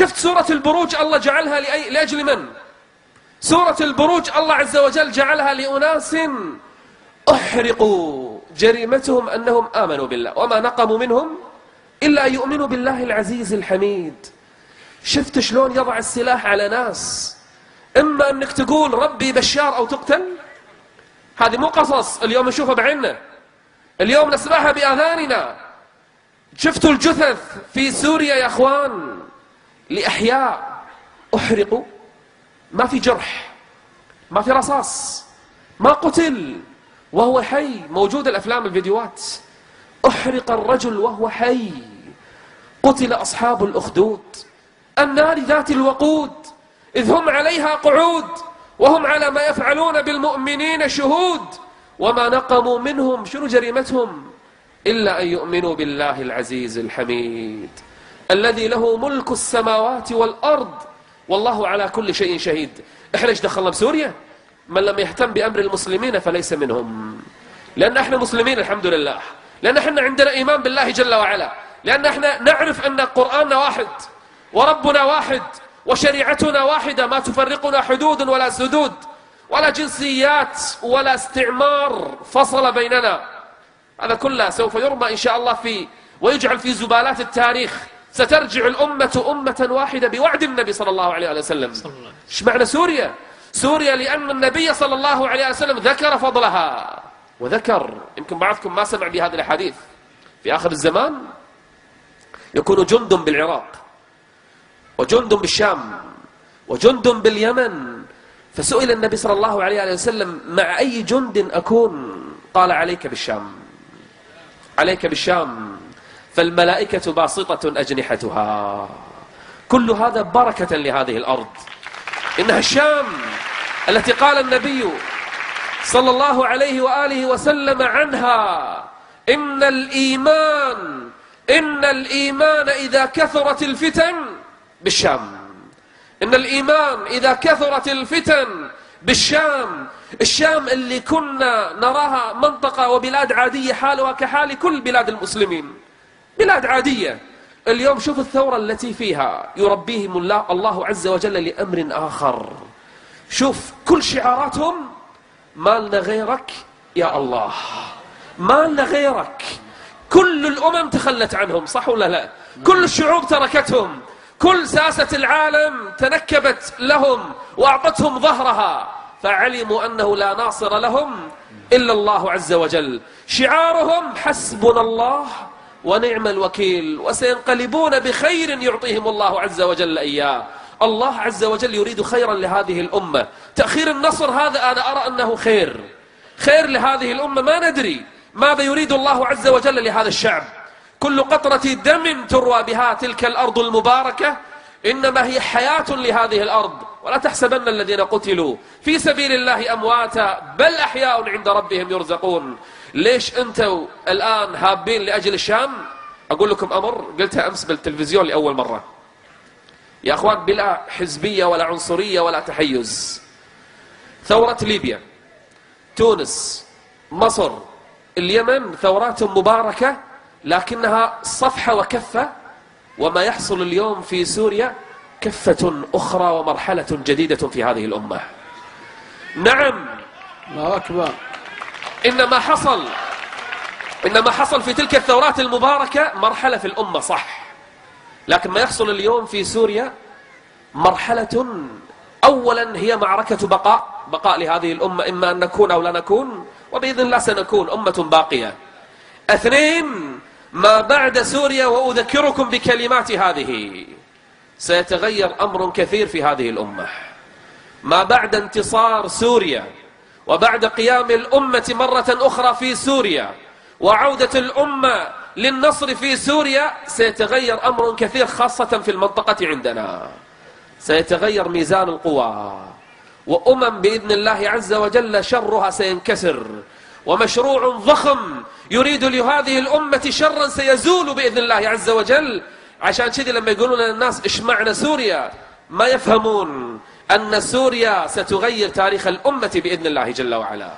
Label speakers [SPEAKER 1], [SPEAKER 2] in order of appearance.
[SPEAKER 1] شفت سورة البروج الله جعلها لأي... لأجل من؟ سورة البروج الله عز وجل جعلها لأناس أحرقوا جريمتهم أنهم آمنوا بالله. وما نقموا منهم إلا أن يؤمنوا بالله العزيز الحميد. شفت شلون يضع السلاح على ناس؟ إما أنك تقول ربي بشار أو تقتل؟ هذه مو قصص. اليوم نشوفها بعيننا. اليوم نسمعها بآذاننا. شفتوا الجثث في سوريا يا أخوان؟ لأحياء أحرقوا ما في جرح ما في رصاص ما قتل وهو حي. موجود الأفلام الفيديوهات. أحرق الرجل وهو حي. قتل أصحاب الأخدود. النار ذات الوقود. إذ هم عليها قعود. وهم على ما يفعلون بالمؤمنين شهود. وما نقموا منهم شنو جريمتهم؟ إلا أن يؤمنوا بالله العزيز الحميد. الذي له ملك السماوات والأرض. والله على كل شيء شهيد. إحنا إيش دخلنا بسوريا؟ من لم يهتم بأمر المسلمين فليس منهم. لأن إحنا مسلمين الحمد لله. لأن إحنا عندنا إيمان بالله جل وعلا. لأن إحنا نعرف أن قرآننا واحد وربنا واحد وشريعتنا واحدة. ما تفرقنا حدود ولا سدود ولا جنسيات ولا استعمار فصل بيننا. هذا كله سوف يرمى إن شاء الله في ويجعل في زبالات التاريخ. سترجع الأمة أمة واحدة بوعد النبي صلى الله عليه وسلم. إيش معنى سوريا؟ سوريا لأن النبي صلى الله عليه وسلم ذكر فضلها وذكر. يمكن بعضكم ما سمع بهذه الأحاديث. في آخر الزمان يكون جند بالعراق وجند بالشام وجند باليمن. فسئل النبي صلى الله عليه وسلم مع أي جند أكون؟ قال عليك بالشام. عليك بالشام. فالملائكة باسطة أجنحتها. كل هذا بركة لهذه الأرض. إنها الشام التي قال النبي صلى الله عليه وآله وسلم عنها إن الإيمان إن الإيمان إذا كثرت الفتن بالشام. إن الإيمان إذا كثرت الفتن بالشام. الشام اللي كنا نراها منطقة وبلاد عادية حالها كحال كل بلاد المسلمين. بلاد عادية. اليوم شوف الثورة التي فيها. يربيهم الله, الله عز وجل لأمر آخر. شوف كل شعاراتهم ما لنا غيرك يا الله. ما لنا غيرك. كل الأمم تخلت عنهم صح ولا لا؟ كل الشعوب تركتهم. كل ساسة العالم تنكبت لهم وأعطتهم ظهرها. فعلموا أنه لا ناصر لهم إلا الله عز وجل. شعارهم حسبنا الله ونعم الوكيل وسينقلبون بخير يعطيهم الله عز وجل إياه. الله عز وجل يريد خيرا لهذه الأمة. تأخير النصر هذا أنا أرى أنه خير. خير لهذه الأمة ما ندري. ماذا يريد الله عز وجل لهذا الشعب؟ كل قطرة دم تروى بها تلك الأرض المباركة. إنما هي حياة لهذه الأرض. ولا تحسبن الذين قتلوا في سبيل الله أمواتا بل أحياء عند ربهم يرزقون. ليش أنتوا الآن هابين لأجل الشام؟ أقول لكم أمر قلتها أمس بالتلفزيون لأول مرة. يا أخوان بلا حزبية ولا عنصرية ولا تحيز. ثورة ليبيا تونس مصر اليمن ثورات مباركة لكنها صفحة وكفة وما يحصل اليوم في سوريا كفة أخرى ومرحلة جديدة في هذه الأمة. نعم.
[SPEAKER 2] الله
[SPEAKER 1] إنما حصل إنما حصل في تلك الثورات المباركة مرحلة في الأمة صح. لكن ما يحصل اليوم في سوريا مرحلة أولا هي معركة بقاء بقاء لهذه الأمة إما أن نكون أو لا نكون وبإذن الله سنكون أمة باقية. اثنين ما بعد سوريا وأذكركم بكلمات هذه. سيتغير أمر كثير في هذه الأمة. ما بعد انتصار سوريا وبعد قيام الأمة مرة أخرى في سوريا وعودة الأمة للنصر في سوريا سيتغير أمر كثير خاصة في المنطقة عندنا. سيتغير ميزان القوى وأمم بإذن الله عز وجل شرها سينكسر ومشروع ضخم يريد لهذه الأمة شرا سيزول بإذن الله عز وجل. عشان كذي لما يقولون للناس إيش معنى سوريا ما يفهمون. أن سوريا ستغير تاريخ الأمة بإذن الله جل وعلا.